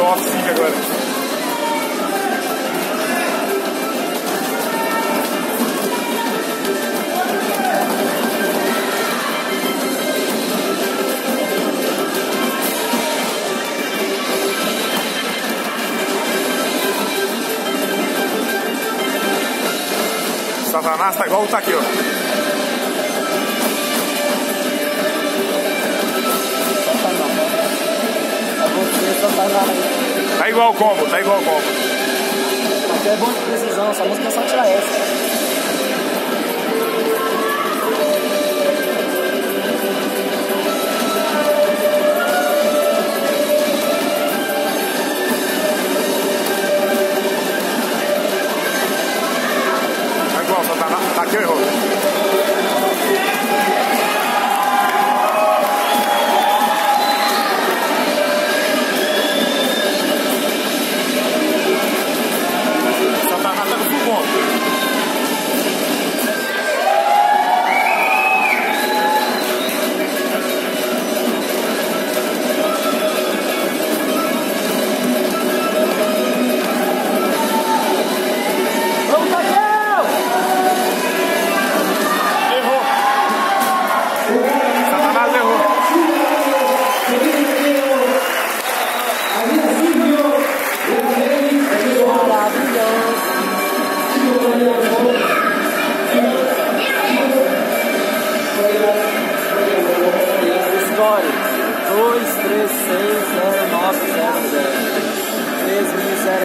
Deu off-sync agora. Satanás tá igual tá aqui, ó. Tá igual combo tá igual combo é bom de precisão, essa música é só tirar essa. Tá igual, só tá, tá aqui ou? come on. História, dois, três.